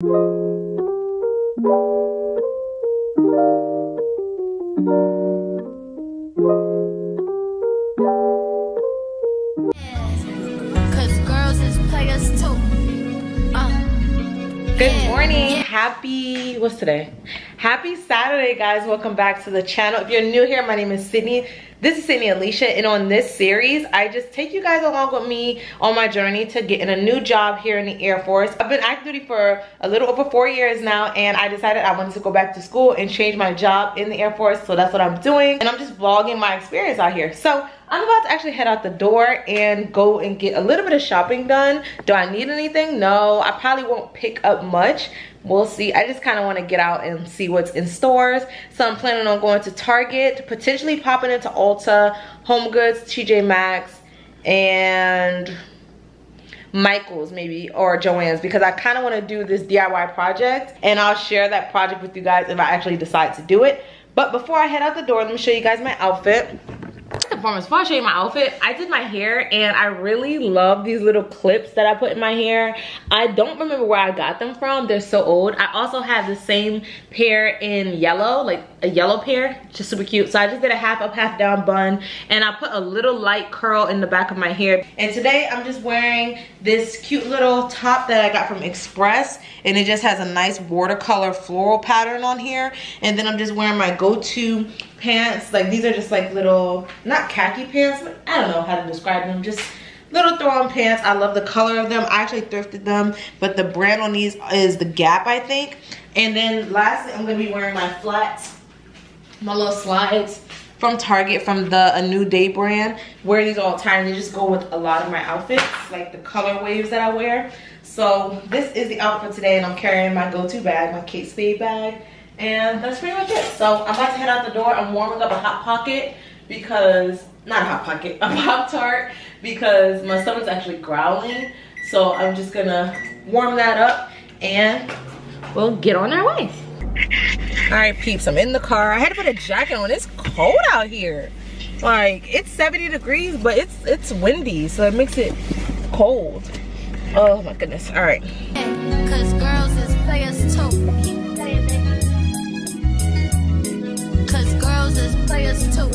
Good morning. Happy, what's today? Happy Saturday, guys. Welcome back to the channel. If you're new here, my name is Sydnei. This is Sydnei Alicia, and on this series, I just take you guys along with me on my journey to getting a new job here in the Air Force. I've been active duty for a little over four years now, and I decided I wanted to go back to school and change my job in the Air Force, so that's what I'm doing. And I'm just vlogging my experience out here. So I'm about to actually head out the door and go and get a little bit of shopping done. Do I need anything? No, I probably won't pick up much. We'll see. I just kind of want to get out and see what's in stores. So I'm planning on going to Target, potentially popping into Ulta, Home Goods, TJ Maxx, and Michael's maybe or Joann's because I kind of want to do this DIY project and I'll share that project with you guys if I actually decide to do it. But before I head out the door, let me show you guys my outfit. Foremost, before you my outfit, I did my hair and I really love these little clips that I put in my hair. I don't remember where I got them from. They're so old. I also have the same pair in yellow, like a yellow pair, just super cute. So I just did a half up, half down bun and I put a little light curl in the back of my hair. And today I'm just wearing this cute little top that I got from Express and it just has a nice watercolor floral pattern on here. And then I'm just wearing my go-to pants. Like these are just like little not khaki pants but i don't know how to describe them. Just little throw-on pants. I love the color of them. I actually thrifted them but the brand on these is the gap i think. And then lastly i'm gonna be wearing my flats my little slides from target from the a new day brand. Wear these all the time. They just go with a lot of my outfits like the color waves that i wear. So this is the outfit today and i'm carrying my go-to bag my kate spade bag and that's pretty much it. So I'm about to head out the door. I'm warming up a Hot Pocket because, not a Hot Pocket, a Pop-Tart because my stomach's actually growling. So I'm just gonna warm that up and we'll get on our way. All right, peeps, I'm in the car. I had to put a jacket on. It's cold out here. Like, it's 70 degrees, but it's it's windy, so it makes it cold. Oh my goodness, all right. Cause girls is players too. Is players too.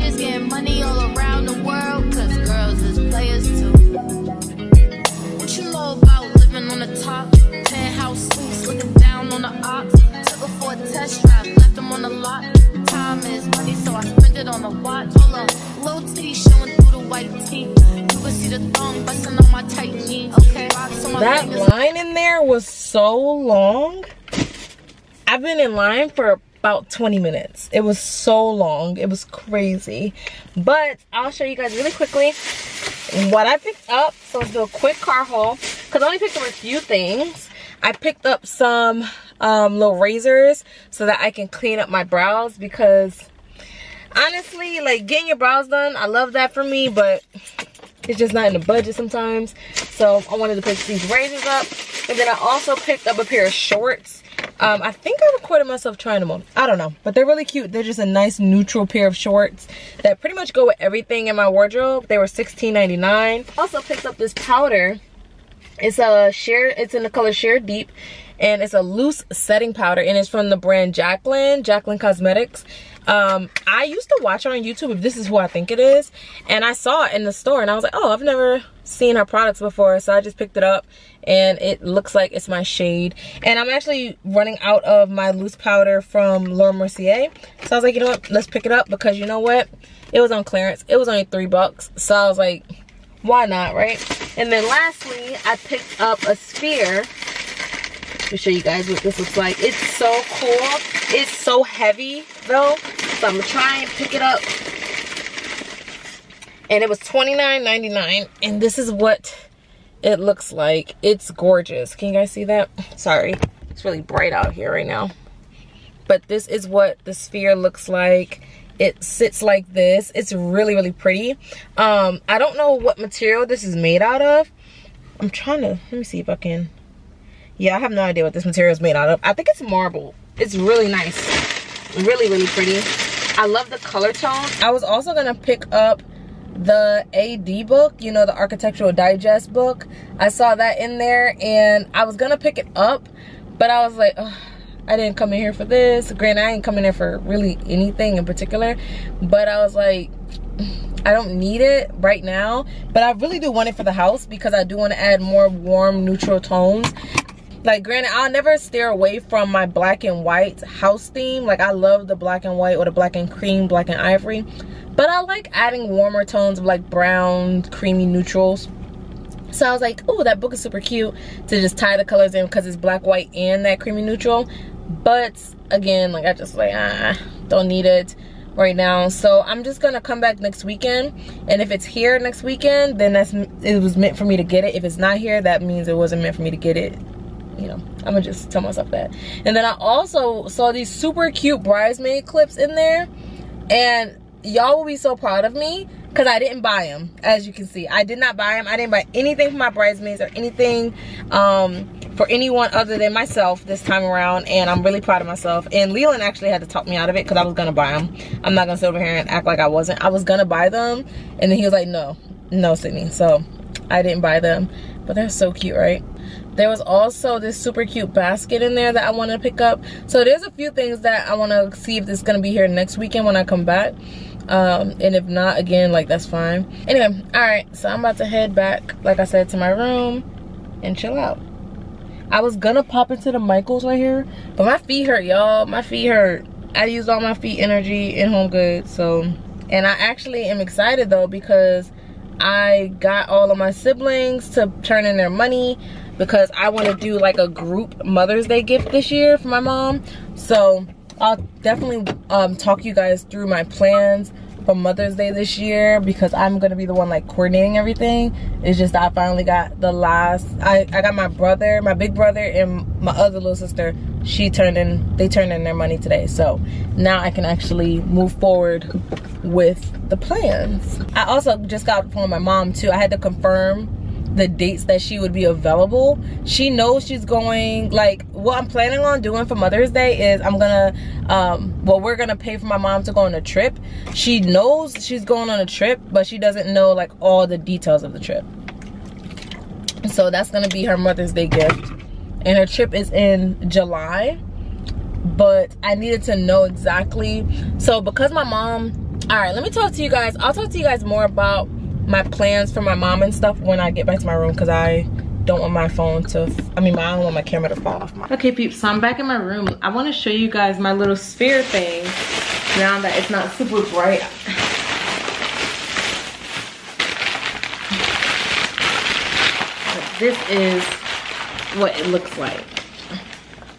Just getting money all around the world. Cause girls is players too. What you know about living on the top? Penthouse suites, looking down on the ops. Took her for a test drive, left them on the lot. Time is money, so I spend it on a watch. Hold up, little titty showing through the white tee. You can see the thong busting on my tight knee. Okay, That line in there was so long. I've been in line for about 20 minutes. It was so long. It was crazy. But I'll show you guys really quickly what I picked up. So do a quick car haul. Because I only picked up a few things. I picked up some um, little razors so that I can clean up my brows because honestly, like getting your brows done, I love that for me, but it's just not in the budget sometimes. So I wanted to pick these razors up. And then I also picked up a pair of shorts. Um, I think I recorded myself trying them on. I don't know. But they're really cute. They're just a nice neutral pair of shorts that pretty much go with everything in my wardrobe. They were $16.99. Also picked up this powder. It's a sheer, it's in the color sheer deep and it's a loose setting powder and it's from the brand Jaclyn, Jaclyn Cosmetics. Um, I used to watch her on YouTube if this is who I think it is and I saw it in the store and I was like, oh, I've never seen her products before so I just picked it up and it looks like it's my shade and I'm actually running out of my loose powder from Laura Mercier so I was like, you know what, let's pick it up because you know what, it was on clearance. It was only three bucks so I was like, why not, right? And then lastly, I picked up a sphere. Show you guys what this looks like. It's so cool. It's so heavy though. So I'm gonna try and pick it up. And it was $29.99. And this is what it looks like. It's gorgeous. Can you guys see that? Sorry. It's really bright out here right now. But this is what the sphere looks like it sits like this it's really really pretty um i don't know what material this is made out of i'm trying to let me see if i can yeah i have no idea what this material is made out of i think it's marble it's really nice really really pretty i love the color tone i was also gonna pick up the AD book, you know, the Architectural Digest book. I saw that in there and I was gonna pick it up, but I was like, I didn't come in here for this. Granted, I ain't coming in here for really anything in particular, but I was like, I don't need it right now, but I really do want it for the house because I do want to add more warm neutral tones. Like granted, I'll never steer away from my black and white house theme. Like I love the black and white or the black and cream, black and ivory. But I like adding warmer tones of like brown, creamy neutrals. So I was like, oh, that book is super cute to just tie the colors in because it's black, white, and that creamy neutral. But again, like I just like, ah, don't need it right now so i'm just gonna come back next weekend and if it's here next weekend then that's it was meant for me to get it if it's not here that means it wasn't meant for me to get it you know i'm gonna just tell myself that. And then i also saw these super cute bridesmaid clips in there and y'all will be so proud of me because I didn't buy them as you can see. I did not buy them I didn't buy anything for my bridesmaids or anything um, for anyone other than myself this time around and I'm really proud of myself. And Leland actually had to talk me out of it because I was gonna buy them I'm not gonna sit over here and act like I wasn't. I was gonna buy them and then he was like no no Sydnei. So I didn't buy them. But they're so cute right there was also this super cute basket in there that I wanted to pick up. So there's a few things that I want to see if it's gonna be here next weekend when I come back. Um and if not again like that's fine. Anyway all right so i'm about to head back like i said to my room and chill out. I was gonna pop into the michaels right here but my feet hurt y'all. My feet hurt. I used all my feet energy in home goods so and i actually am excited though because i got all of my siblings to turn in their money because i want to do like a group mother's day gift this year for my mom so I'll definitely um, talk you guys through my plans for Mother's Day this year because I'm gonna be the one like coordinating everything. It's just I finally got the last I, I got my brother, my big brother and my other little sister, she turned in they turned in their money today. So now I can actually move forward with the plans. I also just got from my mom too. I had to confirm the dates that she would be available she knows she's going like what i'm planning on doing for mother's day is i'm gonna um well we're gonna pay for my mom to go on a trip. She knows she's going on a trip but she doesn't know like all the details of the trip. So that's gonna be her mother's day gift. And her trip is in july but i needed to know exactly. So because my mom all right let me talk to you guys. I'll talk to you guys more about my plans for my mom and stuff when I get back to my room because I don't want my phone to, I mean, I don't want my camera to fall off. My okay, peeps, so I'm back in my room. I want to show you guys my little sphere thing now that it's not super bright. this is what it looks like.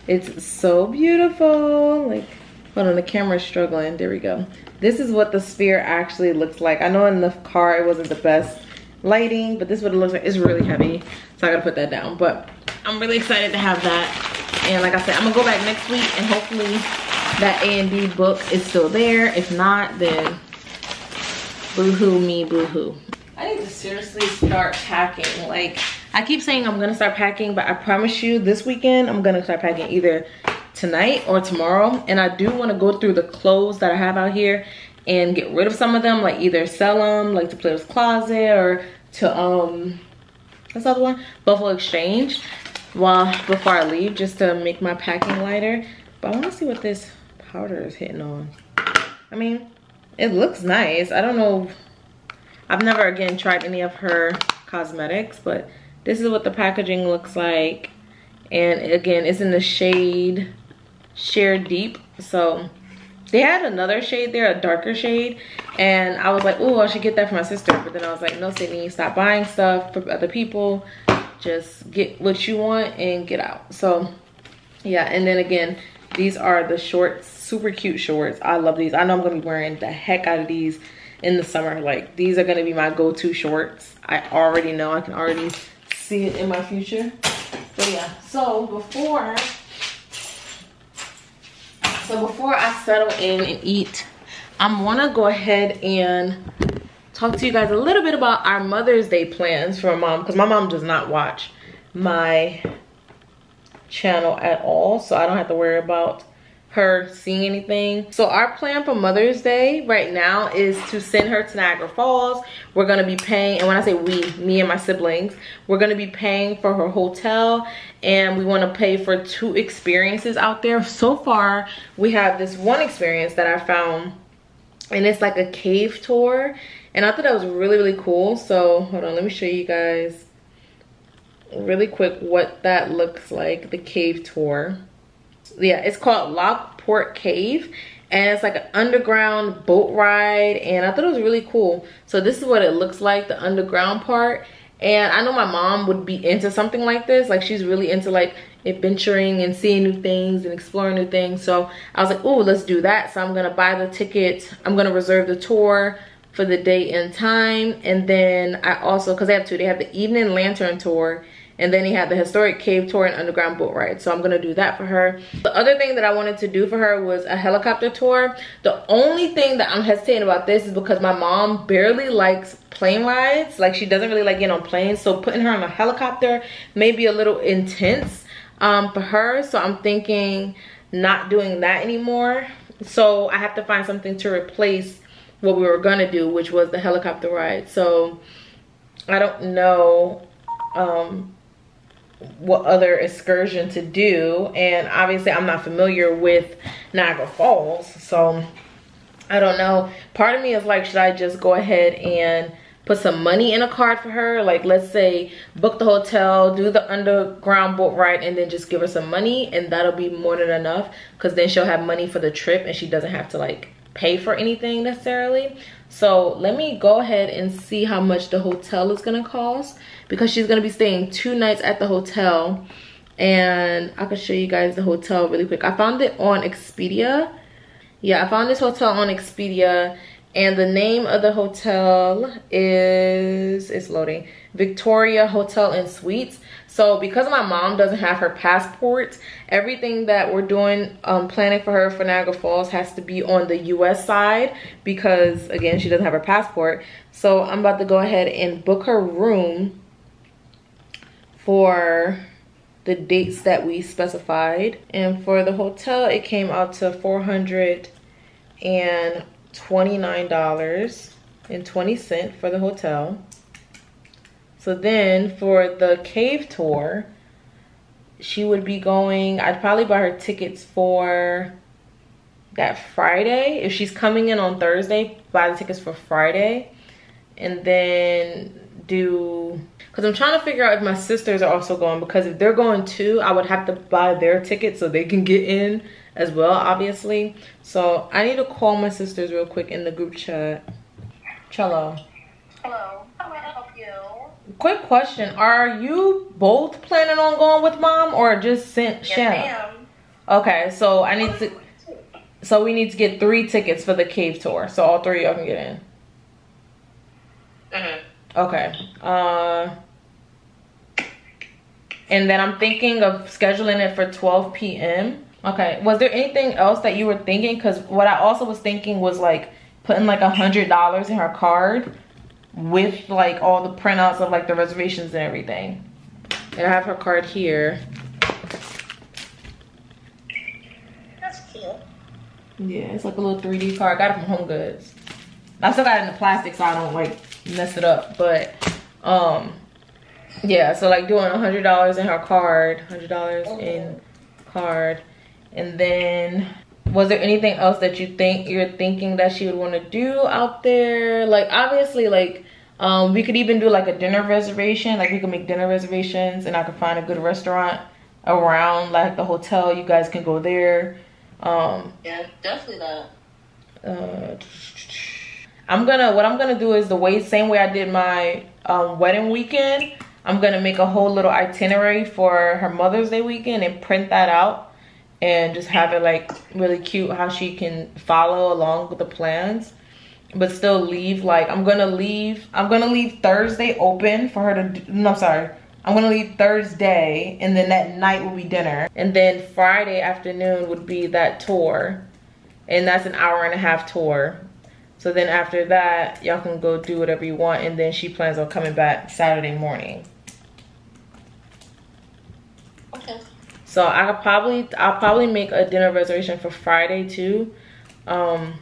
It's so beautiful. Like, hold on, the camera's struggling. There we go. This is what the sphere actually looks like. I know in the car it wasn't the best lighting, but this is what it looks like. It's really heavy, so I gotta put that down. But I'm really excited to have that. And like I said, I'm gonna go back next week and hopefully that AD book is still there. If not, then boo-hoo me, boo-hoo. I need to seriously start packing. Like, I keep saying I'm gonna start packing, but I promise you this weekend, I'm gonna start packing either tonight or tomorrow and I do want to go through the clothes that I have out here and get rid of some of them like either sell them like to Plato's Closet or to um what's the other one? Buffalo Exchange while before I leave just to make my packing lighter. But I want to see what this powder is hitting on. I mean it looks nice. I don't know. I've never again tried any of her cosmetics but this is what the packaging looks like. And again it's in the shade sheer deep. So they had another shade there a darker shade and i was like oh i should get that for my sister. But then i was like no Sydnei stop buying stuff for other people. Just get what you want and get out. So yeah and then again these are the shorts super cute shorts. I love these. I know i'm gonna be wearing the heck out of these in the summer. Like these are gonna be my go-to shorts. I already know. I can already see it in my future. But yeah so before so before I settle in and eat, I'm gonna go ahead and talk to you guys a little bit about our Mother's Day plans for mom, because my mom does not watch my channel at all, so I don't have to worry about her seeing anything. So our plan for Mother's Day right now is to send her to Niagara Falls. We're gonna be paying, and when I say we, me and my siblings, we're gonna be paying for her hotel and we wanna pay for two experiences out there. So far, we have this one experience that I found and it's like a cave tour. And I thought that was really, really cool. So hold on, let me show you guys really quick what that looks like, the cave tour yeah, it's called Lockport Cave and it's like an underground boat ride and I thought it was really cool. So this is what it looks like, the underground part. And I know my mom would be into something like this. Like she's really into like adventuring and seeing new things and exploring new things. So I was like, oh, let's do that. So I'm gonna buy the ticket. I'm gonna reserve the tour for the day and time. And then I also, cause they have two, they have the evening lantern tour and then he had the historic cave tour and underground boat ride. So I'm gonna do that for her. The other thing that I wanted to do for her was a helicopter tour. The only thing that I'm hesitating about this is because my mom barely likes plane rides. Like she doesn't really like getting on planes. So putting her on a helicopter may be a little intense um, for her. So I'm thinking not doing that anymore. So I have to find something to replace what we were gonna do, which was the helicopter ride. So I don't know um, what other excursion to do. And obviously I'm not familiar with Niagara Falls so I don't know. Part of me is like should I just go ahead and put some money in a card for her? Like let's say book the hotel do the underground boat ride and then just give her some money and that'll be more than enough because then she'll have money for the trip and she doesn't have to like pay for anything necessarily. So let me go ahead and see how much the hotel is gonna cost because she's gonna be staying two nights at the hotel and I can show you guys the hotel really quick. I found it on Expedia. Yeah, I found this hotel on Expedia and the name of the hotel is, it's loading, Victoria Hotel and Suites. So because my mom doesn't have her passport, everything that we're doing, um, planning for her for Niagara Falls has to be on the US side because again, she doesn't have her passport. So I'm about to go ahead and book her room for the dates that we specified. And for the hotel, it came out to $429.20 for the hotel. So then for the cave tour, she would be going, I'd probably buy her tickets for that Friday. If she's coming in on Thursday, buy the tickets for Friday. And then do because I'm trying to figure out if my sisters are also going because if they're going too, I would have to buy their ticket so they can get in as well, obviously. So I need to call my sisters real quick in the group chat. Cello. Hello. How may I help you? Quick question. Are you both planning on going with mom or just sent Yes, Shanna? Okay, so I need to so we need to get three tickets for the cave tour. So all three of y'all can get in. Mhm. Okay. Uh and then I'm thinking of scheduling it for 12 p.m. Okay. Was there anything else that you were thinking? Because what I also was thinking was like putting like a hundred dollars in her card with like all the printouts of like the reservations and everything. And I have her card here. That's cute. Yeah, it's like a little 3D card. I got it from Home Goods. I still got it in the plastic so I don't like mess it up. But um yeah, so like doing a hundred dollars in her card, hundred dollars in card. And then was there anything else that you think you're thinking that she would want to do out there? Like obviously like um we could even do like a dinner reservation. Like we could make dinner reservations and I could find a good restaurant around like the hotel. You guys can go there. Um Yeah, definitely that. uh, I'm gonna what I'm gonna do is the way same way I did my um, wedding weekend. I'm gonna make a whole little itinerary for her Mother's Day weekend and print that out and just have it like really cute how she can follow along with the plans but still leave like I'm gonna leave I'm gonna leave Thursday open for her to no sorry. I'm gonna leave Thursday and then that night will be dinner. And then Friday afternoon would be that tour. And that's an hour and a half tour so then after that y'all can go do whatever you want and then she plans on coming back Saturday morning Okay. So I could probably I'll probably make a dinner reservation for Friday too. Um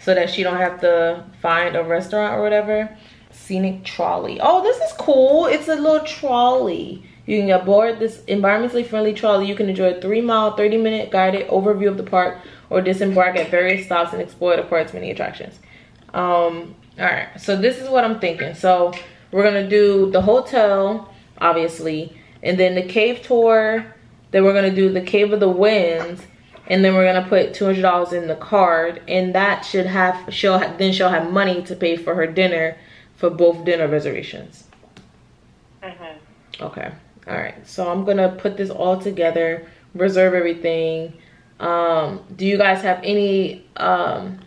so that she don't have to find a restaurant or whatever. Scenic trolley. Oh, this is cool. It's a little trolley. You can get aboard this environmentally friendly trolley. You can enjoy a three mile, 30 minute guided overview of the park or disembark at various stops and explore the park's many attractions. Um, all right, so this is what I'm thinking. So we're gonna do the hotel, obviously, and then the cave tour. Then we're gonna do the Cave of the Winds, and then we're gonna put two hundred dollars in the card, and that should have she'll ha then she'll have money to pay for her dinner for both dinner reservations. Mhm. Okay. All right. So I'm gonna put this all together, reserve everything. Um, do you guys have any um,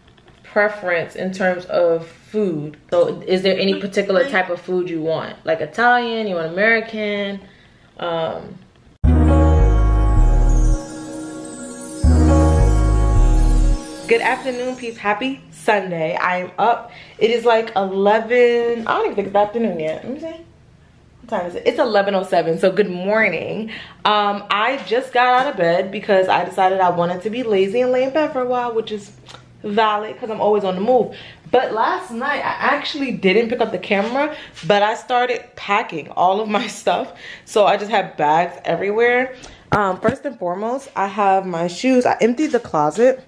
preference in terms of food? So is there any particular type of food you want? Like Italian? You want American? Um, Good afternoon, peace. Happy Sunday. I am up. It is like 11. I don't even think it's afternoon yet. Let me see. Time is it? It's 11.07, so good morning. Um, I just got out of bed because I decided I wanted to be lazy and lay in bed for a while, which is valid because I'm always on the move. But last night, I actually didn't pick up the camera, but I started packing all of my stuff. So I just have bags everywhere. Um, first and foremost, I have my shoes. I emptied the closet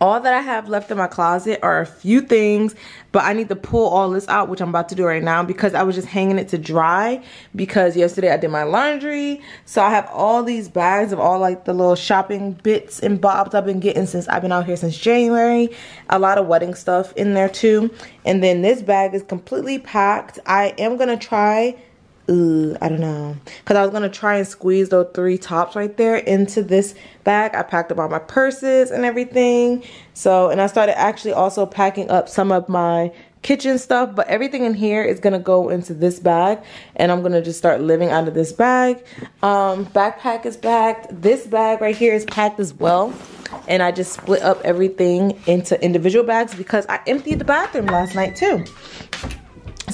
all that I have left in my closet are a few things, but I need to pull all this out, which I'm about to do right now because I was just hanging it to dry because yesterday I did my laundry. So I have all these bags of all like the little shopping bits and bobs I've been getting since I've been out here since January. A lot of wedding stuff in there too. And then this bag is completely packed. I am going to try Ooh, I don't know. Because I was going to try and squeeze those three tops right there into this bag. I packed up all my purses and everything. So, and I started actually also packing up some of my kitchen stuff. But everything in here is going to go into this bag. And I'm going to just start living out of this bag. Um, backpack is packed. This bag right here is packed as well. And I just split up everything into individual bags because I emptied the bathroom last night too.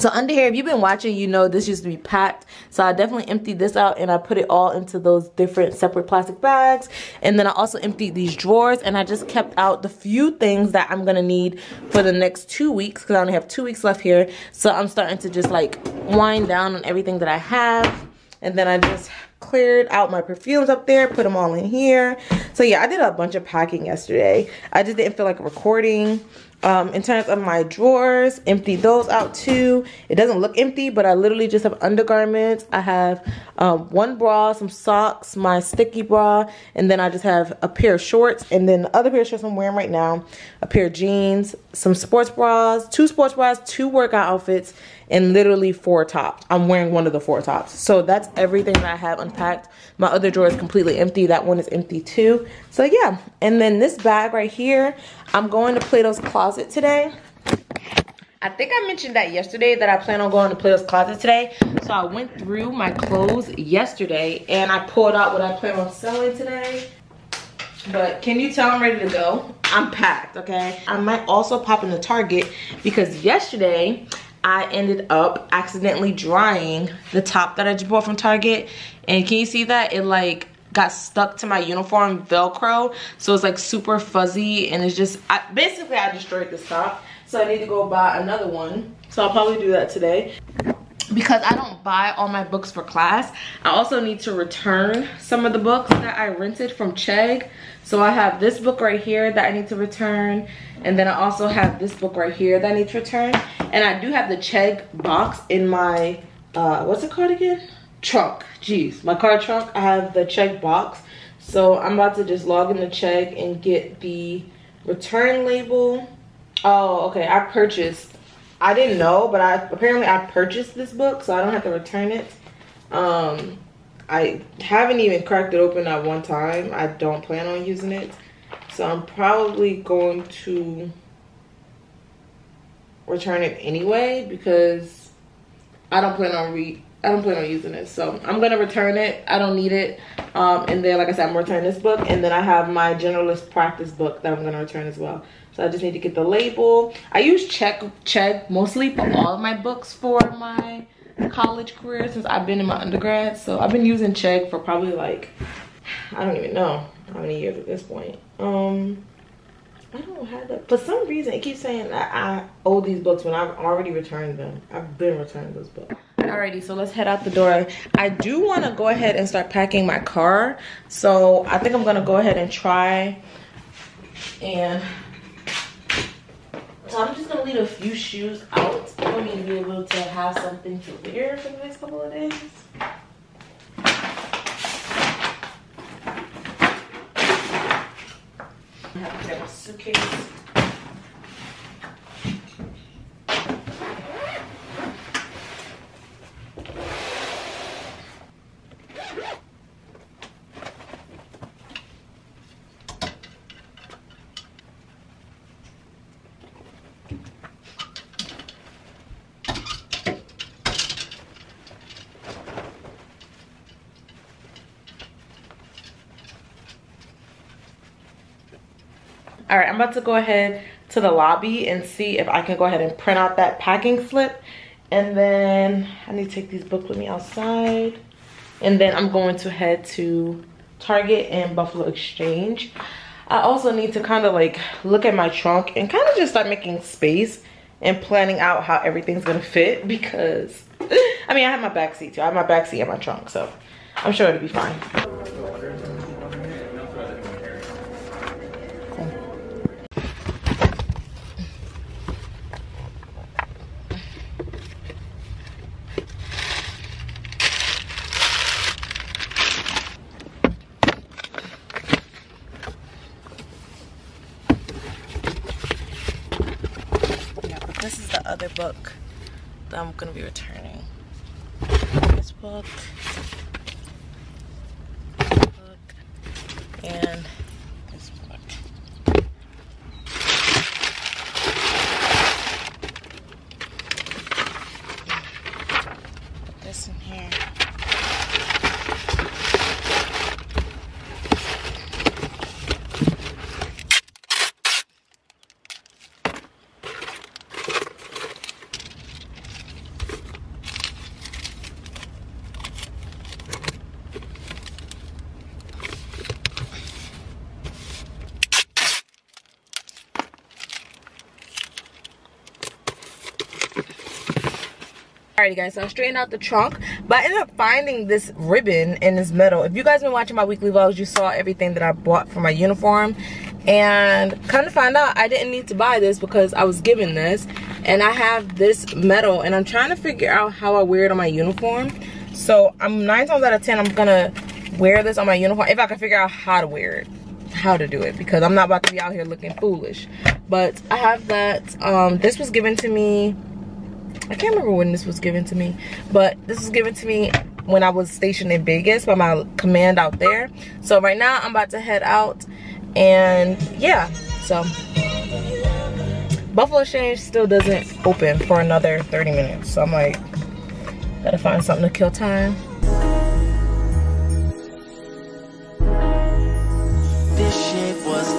So under here, if you've been watching, you know this used to be packed. So I definitely emptied this out and I put it all into those different separate plastic bags. And then I also emptied these drawers and I just kept out the few things that I'm gonna need for the next two weeks because I only have two weeks left here. So I'm starting to just like wind down on everything that I have. And then I just cleared out my perfumes up there, put them all in here. So yeah, I did a bunch of packing yesterday. I just didn't feel like recording. Um, in terms of my drawers, empty those out too. It doesn't look empty, but I literally just have undergarments. I have um, one bra, some socks, my sticky bra, and then I just have a pair of shorts, and then the other pair of shorts I'm wearing right now, a pair of jeans, some sports bras, two sports bras, two workout outfits, and literally four tops. I'm wearing one of the four tops. So that's everything that I have unpacked. My other drawer is completely empty. That one is empty too. So yeah, and then this bag right here, I'm going to Plato's Closet today. I think I mentioned that yesterday that I plan on going to Plato's Closet today. So I went through my clothes yesterday and I pulled out what I plan on selling today. But can you tell I'm ready to go? I'm packed, okay? I might also pop into Target because yesterday I ended up accidentally drying the top that I just bought from Target. And can you see that? It like got stuck to my uniform Velcro. So it's like super fuzzy and it's just, I, basically I destroyed this top. So I need to go buy another one. So I'll probably do that today. Because I don't buy all my books for class, I also need to return some of the books that I rented from Chegg. So I have this book right here that I need to return. And then I also have this book right here that I need to return. And I do have the Chegg box in my, uh, what's it called again? Trunk. Jeez, my car trunk. I have the Chegg box. So I'm about to just log in into Chegg and get the return label. Oh, okay. I purchased. I didn't know, but I apparently I purchased this book, so I don't have to return it. Um, I haven't even cracked it open at one time. I don't plan on using it. So I'm probably going to return it anyway because I don't plan on re I don't plan on using it. So I'm gonna return it. I don't need it. Um, and then like I said, I'm returning this book and then I have my generalist practice book that I'm gonna return as well. So I just need to get the label. I use Chegg Chegg mostly for all of my books for my college career since I've been in my undergrad. So I've been using Chegg for probably like, I don't even know how many years at this point. Um, I don't have that. For some reason, it keeps saying that I owe these books when I've already returned them. I've been returning those books. Alrighty, so let's head out the door. I do want to go ahead and start packing my car. So I think I'm going to go ahead and try. And so I'm just to leave a few shoes out for me to be able to have something to wear for the next couple of days. I have to get suitcase. I'm about to go ahead to the lobby and see if I can go ahead and print out that packing slip. And then I need to take these books with me outside. And then I'm going to head to Target and Buffalo Exchange. I also need to kind of like look at my trunk and kind of just start making space and planning out how everything's gonna fit because I mean I have my back seat too. I have my back seat and my trunk, so I'm sure it'll be fine. this is the other book that I'm gonna be returning. This book, this book, and this book. Put this in here. Alrighty guys, so I straightened out the trunk, but I ended up finding this ribbon and this medal. If you guys been watching my weekly vlogs, you saw everything that I bought for my uniform. And kind of find out I didn't need to buy this because I was given this. And I have this medal and I'm trying to figure out how I wear it on my uniform. So I'm nine times out of 10, I'm gonna wear this on my uniform if I can figure out how to wear it how to do it because I'm not about to be out here looking foolish. But I have that. Um, this was given to me I can't remember when this was given to me, but this was given to me when I was stationed in Vegas by my command out there. So right now I'm about to head out and yeah, so Buffalo Exchange still doesn't open for another 30 minutes. So I'm like, gotta find something to kill time. This shit was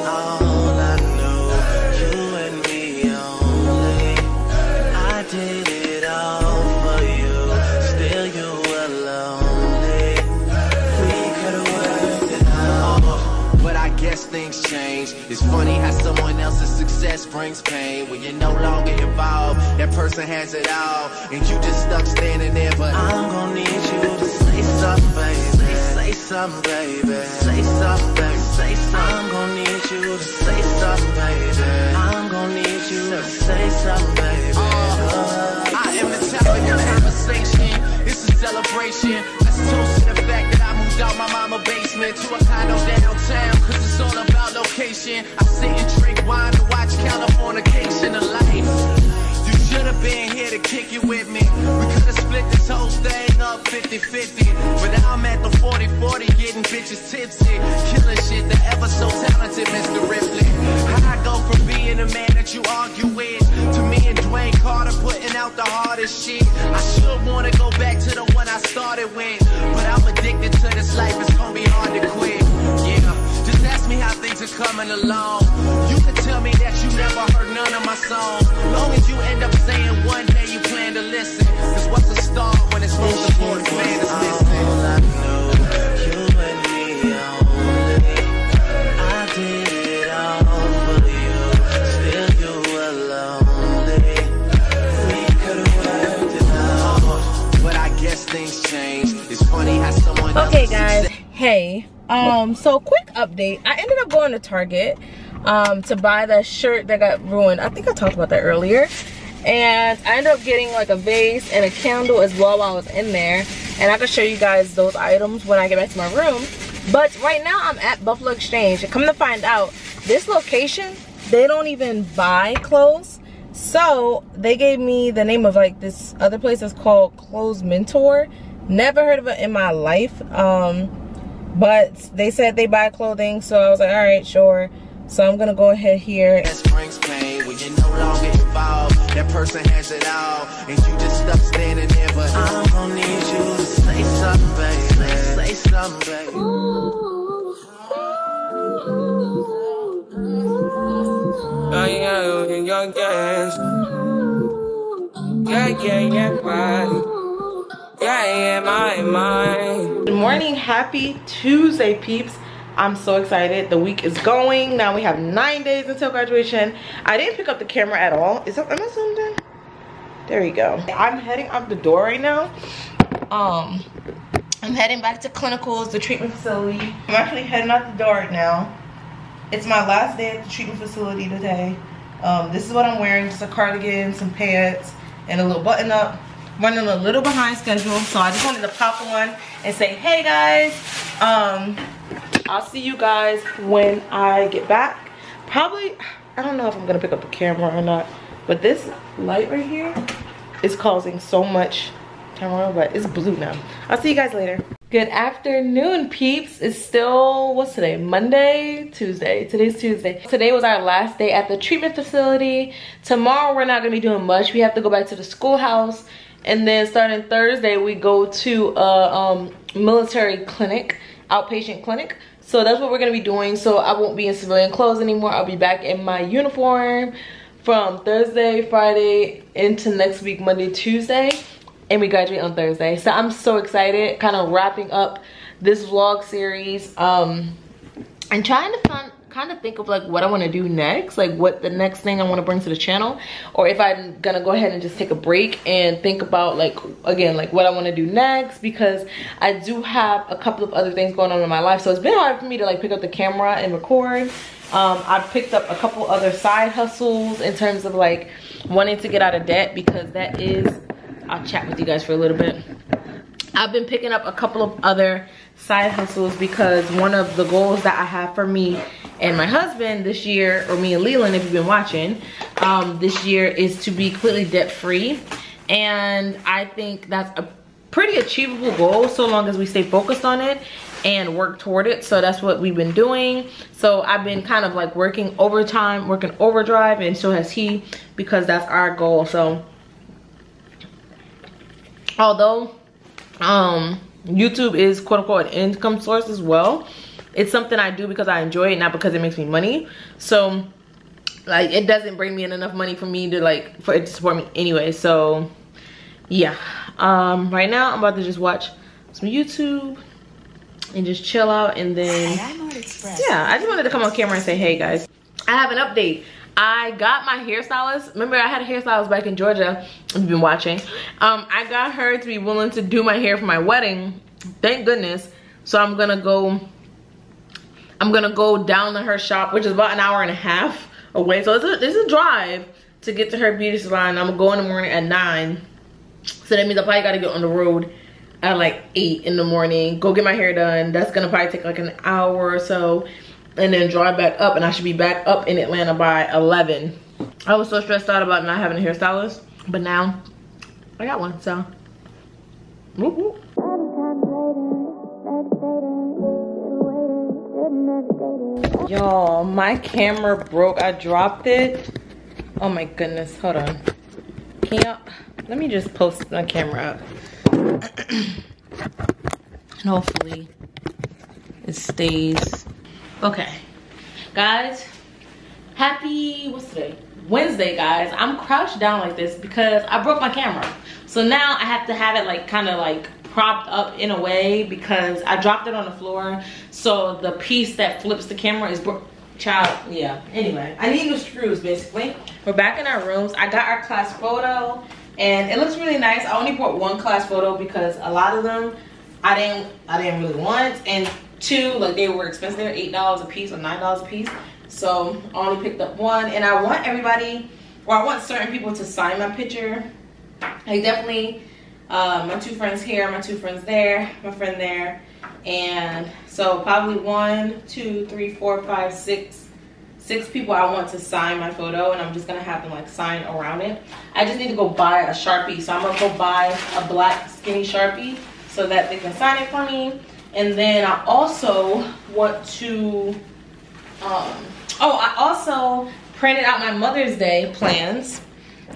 things change. It's funny how someone else's success brings pain. When you're no longer involved, that person has it all. And you just stuck standing there. But I'm gonna need you to say something, baby. Say something, baby. Say something, baby. Say something. I'm gonna need you to say something, baby. I'm gonna need you to say something, baby. Uh, I am the topic of conversation. It's a celebration. Basement to a condo downtown. Cause it's all about location. I sit and drink wine and watch Californication of life. You should have been here to kick it with me. We could have split this whole thing up 50-50. But I'm at the 40-40 getting bitches tipsy. Killing shit, the ever so talented Mr. Ripley. How I go from being a man that you argue with to me and Dwayne Carter putting out the hardest shit. I should wanna go back to the one I started with. But I'm addicted to this life, it's gonna be hard to quit. Yeah, just ask me how things are coming along. You can tell me that you never heard none of my songs. Long as you end up saying one day you plan to listen. Cause what's a star when it's most important man is listening? Um so quick update. I ended up going to target um to buy that shirt that got ruined. I think i talked about that earlier. And i ended up getting like a vase and a candle as well while i was in there. And i can show you guys those items when i get back to my room. But right now i'm at buffalo exchange. Come to find out this location they don't even buy clothes. So they gave me the name of like this other place that's called clothes mentor. Never heard of it in my life. Um but they said they buy clothing so i was like all right sure so i'm gonna go ahead here That brings pain when you're no longer involved. That person has it all, and you just stuck standing there. But I'm gonna need you to say something, baby. Say something, baby. Yeah, yeah, yeah, yeah. Yeah, yeah, yeah, mine. Yeah, yeah, my mind. Good morning, happy Tuesday, peeps. I'm so excited. The week is going. Now we have nine days until graduation. I didn't pick up the camera at all. Is that, am I zoomed in? There you go. I'm heading out the door right now. Um, I'm heading back to clinicals, the treatment facility. I'm actually heading out the door right now. It's my last day at the treatment facility today. Um, this is what I'm wearing, just a cardigan, some pants, and a little button up. Running a little behind schedule, so I just wanted to pop on and say, hey guys, um, I'll see you guys when I get back. Probably, I don't know if I'm gonna pick up the camera or not, but this light right here is causing so much turmoil, but it's blue now. I'll see you guys later. Good afternoon, peeps. It's still, what's today? Monday? Tuesday. Today's Tuesday. Today was our last day at the treatment facility. Tomorrow, we're not gonna be doing much. We have to go back to the schoolhouse. And then starting Thursday, we go to a um, military clinic, outpatient clinic. So that's what we're gonna be doing. So I won't be in civilian clothes anymore. I'll be back in my uniform from Thursday, Friday, into next week, Monday, Tuesday and we graduate on Thursday. So I'm so excited, kind of wrapping up this vlog series. Um, and trying to find, kind of think of like what I want to do next, like what the next thing I want to bring to the channel, or if I'm gonna go ahead and just take a break and think about like again like what I want to do next because I do have a couple of other things going on in my life, so it's been hard for me to like pick up the camera and record. Um, I picked up a couple other side hustles in terms of like wanting to get out of debt because that is I'll chat with you guys for a little bit. I've been picking up a couple of other side hustles because one of the goals that I have for me and my husband this year, or me and Leland if you've been watching, um, this year is to be completely debt free. And I think that's a pretty achievable goal so long as we stay focused on it and work toward it. So that's what we've been doing. So i've been kind of like working overtime working overdrive and so has he because that's our goal. So although um youtube is quote unquote an income source as well it's something i do because i enjoy it not because it makes me money so like it doesn't bring me in enough money for me to like for it to support me anyway so yeah um right now i'm about to just watch some youtube and just chill out and then yeah i just wanted to come on camera and say hey guys i have an update I got my hairstylist. Remember, I had a hairstylist back in Georgia. If you've been watching, um, I got her to be willing to do my hair for my wedding. Thank goodness. So I'm gonna go. I'm gonna go down to her shop, which is about an hour and a half away. So it's a, it's a drive to get to her beauty salon. I'm gonna go in the morning at nine. So that means I probably gotta get on the road at like eight in the morning. Go get my hair done. That's gonna probably take like an hour or so and then drive back up and I should be back up in Atlanta by 11. I was so stressed out about not having a hairstylist, but now I got one, so. Y'all, my camera broke. I dropped it. Oh my goodness, hold on. Can y'all, let me just post my camera up. and hopefully it stays okay guys happy what's today wednesday guys i'm crouched down like this because i broke my camera so now i have to have it like kind of like propped up in a way because i dropped it on the floor so the piece that flips the camera is child yeah anyway i need new screws basically we're back in our rooms i got our class photo and it looks really nice i only brought one class photo because a lot of them i didn't i didn't really want and two, like they were expensive. They were eight dollars a piece or nine dollars a piece. So I only picked up one, and I want everybody, or I want certain people to sign my picture. I definitely, uh, my two friends here, my two friends there, my friend there, and so probably one, two, three, four, five, six, six people I want to sign my photo, and I'm just gonna have them like sign around it. I just need to go buy a sharpie, so I'm gonna go buy a black skinny sharpie so that they can sign it for me. And then I also want to, um, oh, I also printed out my Mother's Day plans.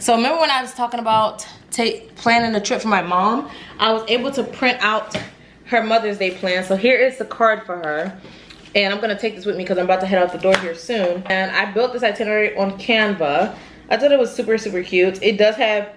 So remember when I was talking about take planning a trip for my mom? I was able to print out her Mother's Day plan. So here is the card for her. And I'm gonna take this with me because I'm about to head out the door here soon. And I built this itinerary on Canva. I thought it was super, super cute. It does have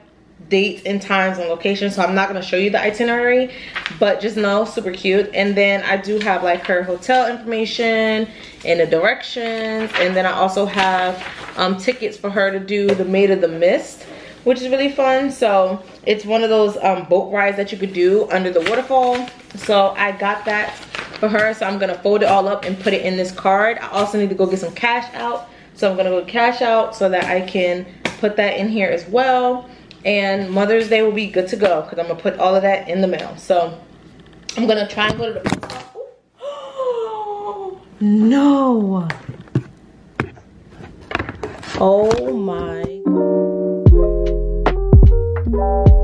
dates and times and locations so i'm not going to show you the itinerary but just know super cute and then i do have like her hotel information and the directions and then i also have um, tickets for her to do the maid of the mist which is really fun. So it's one of those um, boat rides that you could do under the waterfall. So i got that for her so i'm gonna fold it all up and put it in this card. I also need to go get some cash out so i'm gonna go cash out so that i can put that in here as well. And Mother's Day will be good to go because I'm gonna put all of that in the mail. So I'm gonna try and go to the no. Oh my you